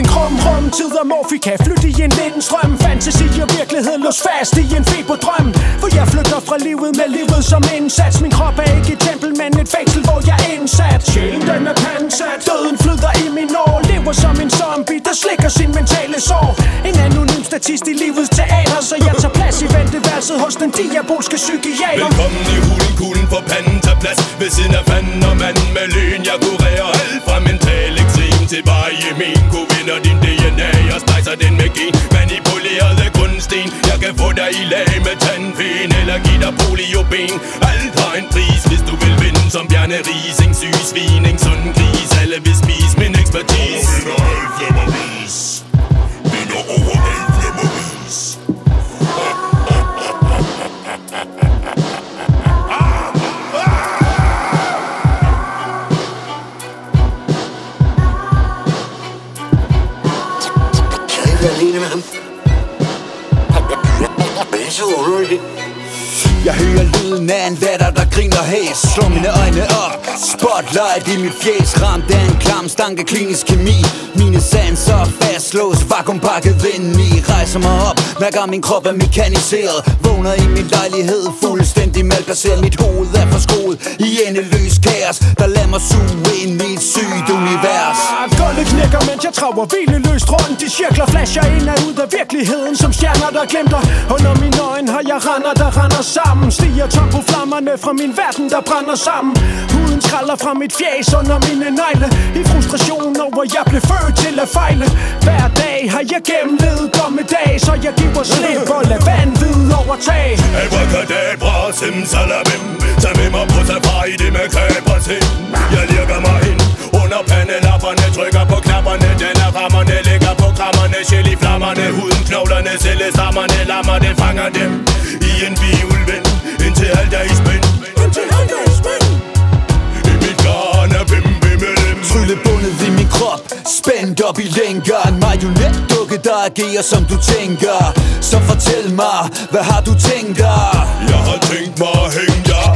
en krum rum tid og morfika Flyt i en liten strøm. Fantasi og virkelighed lås fast i en feberdrøm For jeg flytter fra livet med livet som indsats. Min krop er ikke et tempel, men et fængsel, hvor jeg er indsat. Sjælen den er pansat. Døden flyder i min år Lever som en zombie, der slikker sin mentale sår. En anonym statist i livets teater Så jeg tager plads i venteværelset hos den diabolske psykiater. Velkommen i hulen, kuglen på panden tager plads ved siden af fanden og manden med lyn. Jeg kurerer alt fra mental ekstrem til veje min Kunne vinder din DNA og spejser den med gen Manipulerede grundsten Jeg kan få dig i lag med tandfen Eller give dig polioben. Alt har en pris, hvis du vil vinde. Som Bjarne Rising syg svine være alene med ham? Det er så underligt. Jeg hører lyden af en latter, der griner. Hæs Slå mine øjne op. Spotlight i mit fjes Ramt af en klam stank af klinisk kemi. Mine sanser fastlås Vakuumpakket vind. I Rejser mig op Mærker min krop er mekaniseret. Vågner i min lejlighed Fuldstændig malplaceret Mit hoved er forskruet I endeløs kaos Der lader mig suge ind i et sygt univers. Gulvet knækker, mens jeg traver hvileløst rundt De cirkler flasher ind og ud af virkeligheden Som stjerner, der glemter. Under mine øjne har jeg render, der render sammen. Stiger tom på flammerne fra min verden, der brænder sammen. Huden skralder fra mit fjæs under mine negle. I frustration over, jeg blev født til at fejle. Hver dag har jeg gennemlevet dommedag Så jeg giver slip og lad vanvid overtage Abracadabra, simsalabim Tag med mig på safari, det med kabrasin Jeg lirker mig ind under pandelapperne Trykker på knapperne, den er rammerne Lægger på krammerne, sjæl i flammerne Huden, knoglerne, cellestammerne det, fanger dem i en biulvind Indtil alt er i spænd Indtil alt er i spænd I mit garn er bim bim bim Tryllebundet i min krop. Spændt op i lænker En marionet der agerer som du tænker. Så fortæl mig, hvad har du tænkt dig? Jeg har tænkt mig at hænge dig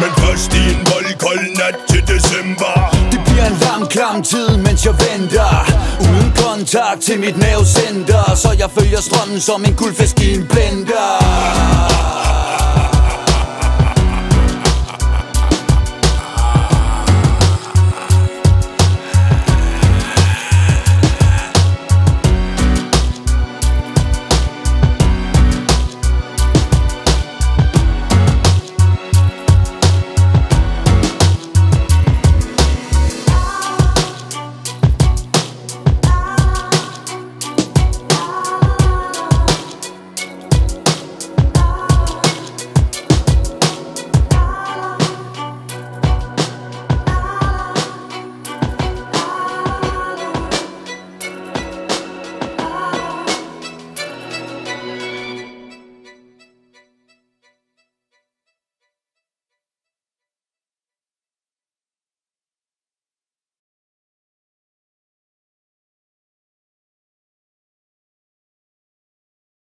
Men først i en voldkold nat til december. Det bliver en lang, klam tid, mens jeg venter. Uden kontakt til mit nervecenter Så jeg følger strømmen som en guldfisk i en blender